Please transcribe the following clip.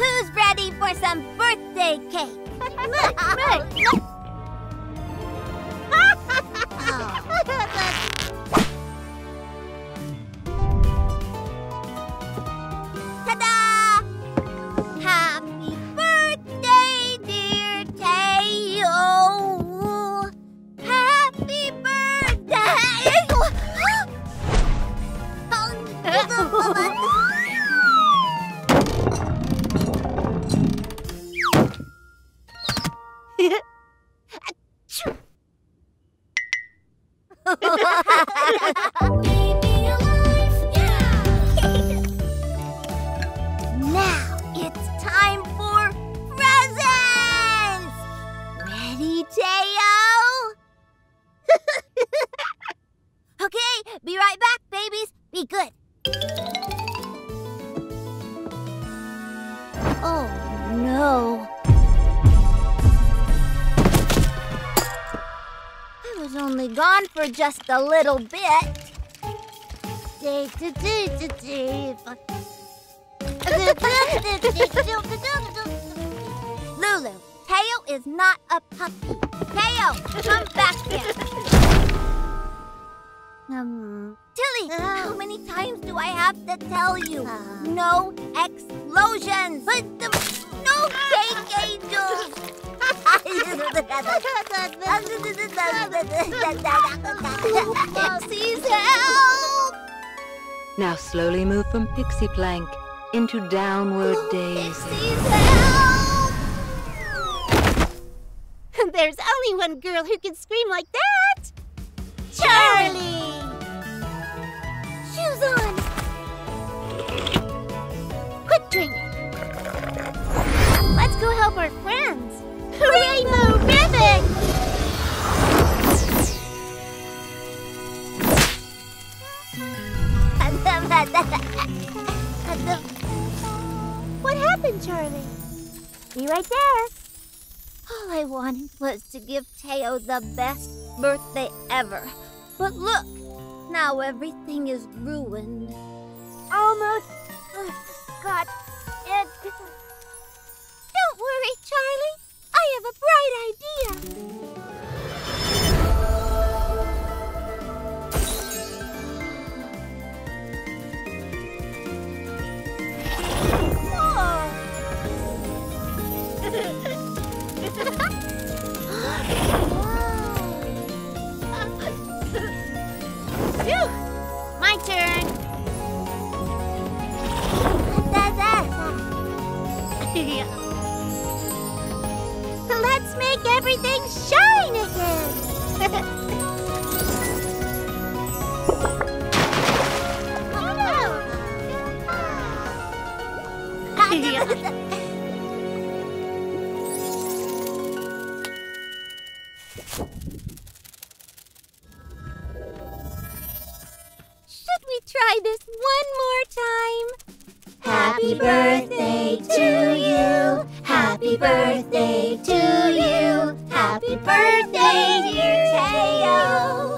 Who's ready for some birthday cake? Look, look. now it's time for presents! Ready, Teo? okay, be right back, babies. Be good. Oh, no. Was only gone for just a little bit. Lulu, Teo is not a puppy. Teo, come back here. Um, Tilly, how many times do I have to tell you? No explosions. But the, no cake angels. Please help! Now slowly move from pixie plank into downward daze. Please help! There's only one girl who can scream like that. Charlie! What happened, Charlie? Be right there. All I wanted was to give Teo the best birthday ever. But look, now everything is ruined. Almost got My turn. Let's make everything shine again. try this one more time? Happy birthday to you. Happy birthday to you. Happy birthday, dear Teo.